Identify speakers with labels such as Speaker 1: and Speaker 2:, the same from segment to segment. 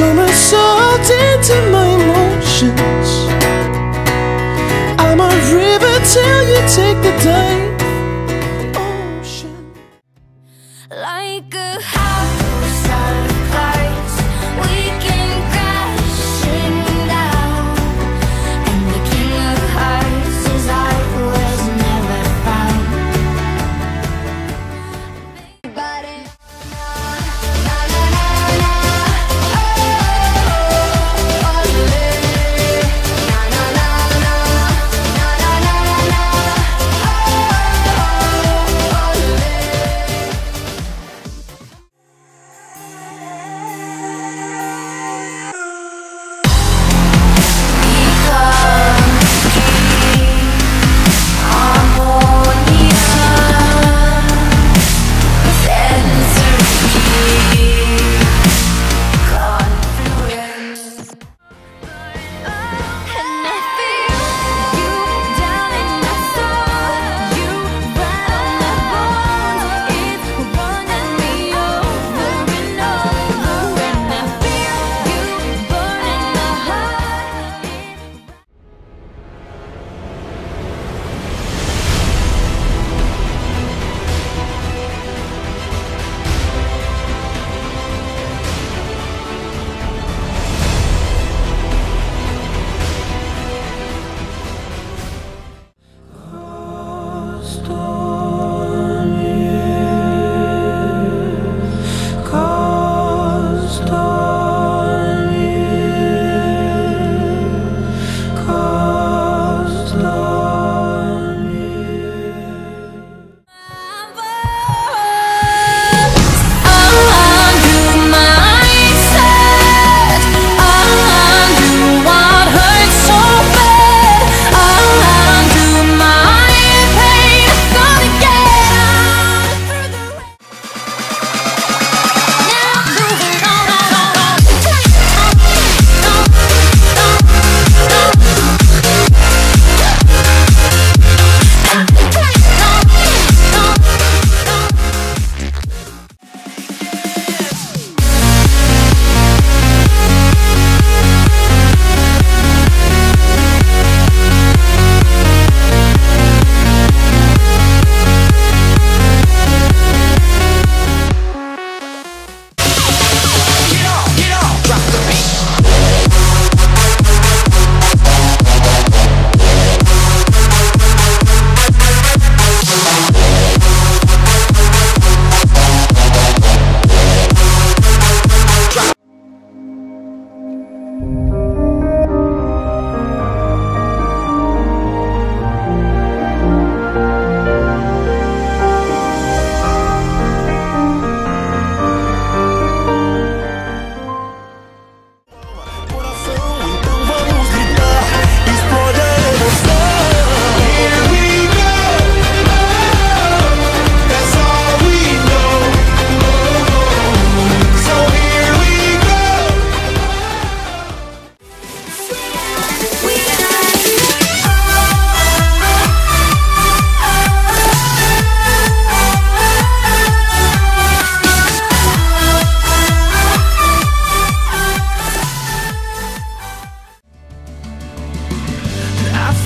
Speaker 1: Somersault into my emotions. I'm a river till you take the dive estou.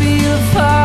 Speaker 1: feel far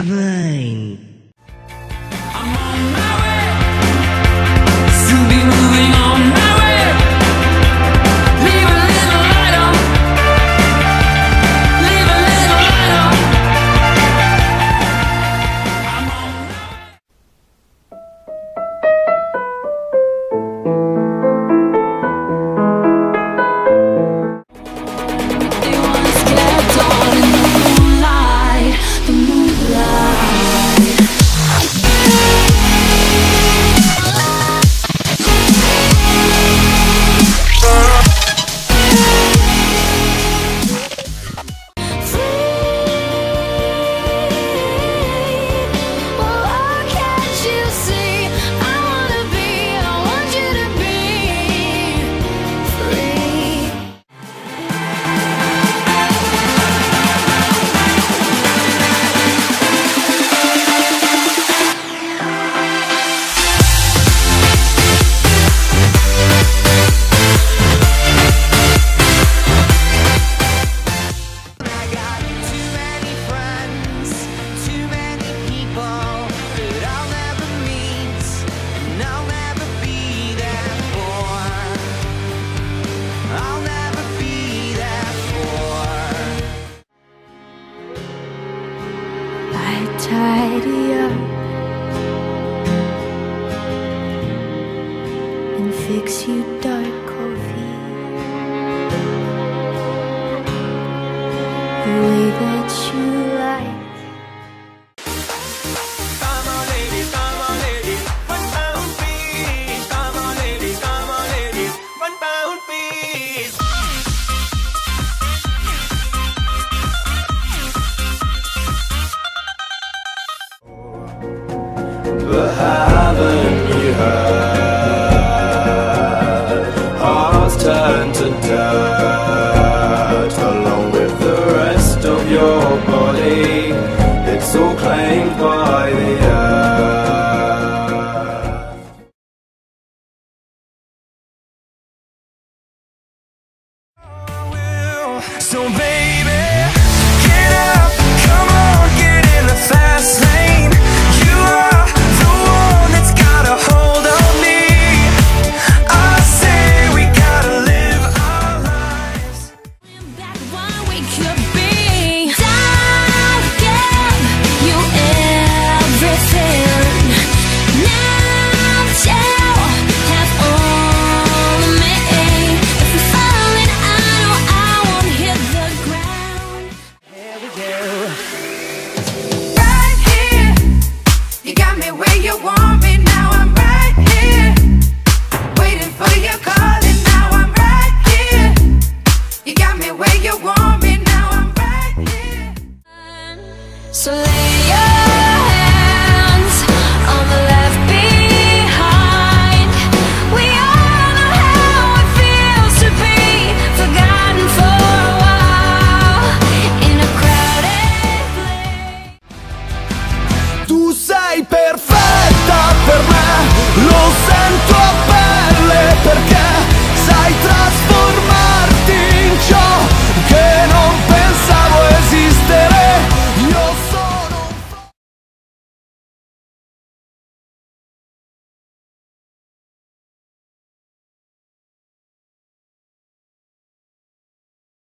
Speaker 1: Divine.